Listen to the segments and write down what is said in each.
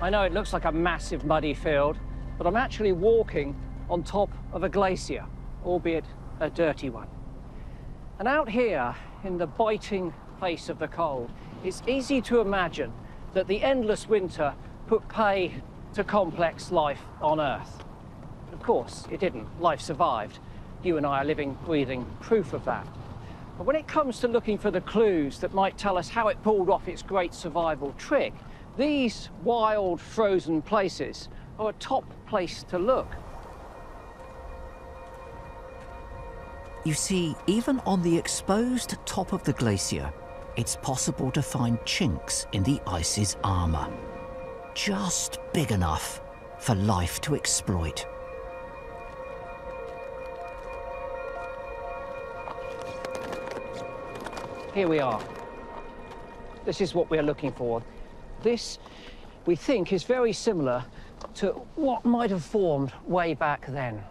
I know it looks like a massive muddy field, but I'm actually walking on top of a glacier, albeit a dirty one. And out here, in the biting face of the cold, it's easy to imagine that the endless winter put pay to complex life on Earth. Of course, it didn't. Life survived. You and I are living, breathing proof of that. But when it comes to looking for the clues that might tell us how it pulled off its great survival trick, these wild, frozen places are a top place to look. You see, even on the exposed top of the glacier, it's possible to find chinks in the ice's armour. Just big enough for life to exploit. Here we are. This is what we're looking for. This, we think, is very similar to what might have formed way back then.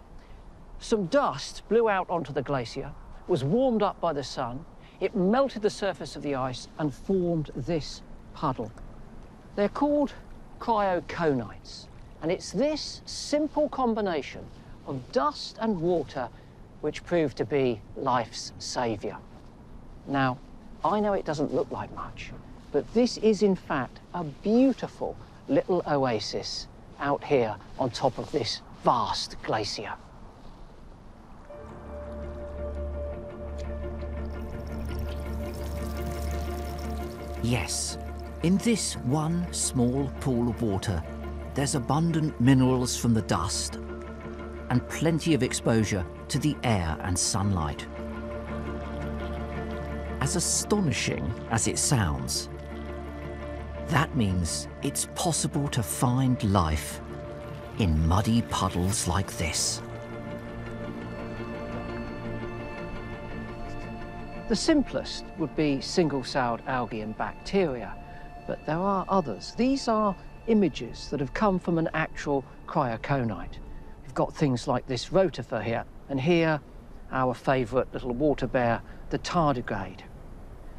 Some dust blew out onto the glacier, was warmed up by the sun, it melted the surface of the ice and formed this puddle. They're called cryoconites, and it's this simple combination of dust and water which proved to be life's saviour. Now, I know it doesn't look like much, but this is in fact a beautiful little oasis out here on top of this vast glacier. Yes, in this one small pool of water, there's abundant minerals from the dust and plenty of exposure to the air and sunlight. As astonishing as it sounds, that means it's possible to find life in muddy puddles like this. The simplest would be single-celled algae and bacteria, but there are others. These are images that have come from an actual cryoconite. We've got things like this rotifer here, and here our favourite little water bear, the tardigrade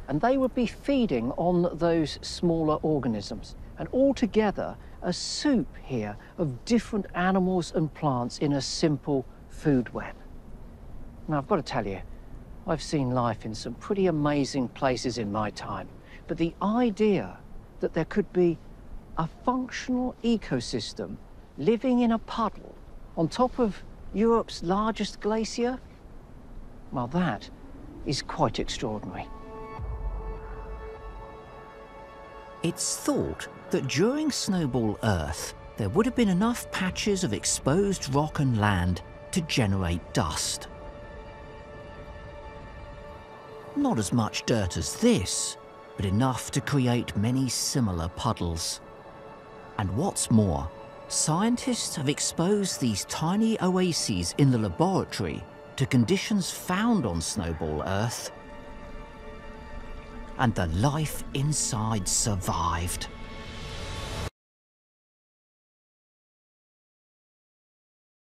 and they would be feeding on those smaller organisms. And altogether, a soup here of different animals and plants in a simple food web. Now, I've got to tell you, I've seen life in some pretty amazing places in my time, but the idea that there could be a functional ecosystem living in a puddle on top of Europe's largest glacier, well, that is quite extraordinary. It's thought that during Snowball Earth, there would have been enough patches of exposed rock and land to generate dust. Not as much dirt as this, but enough to create many similar puddles. And what's more, scientists have exposed these tiny oases in the laboratory to conditions found on Snowball Earth and the life inside survived.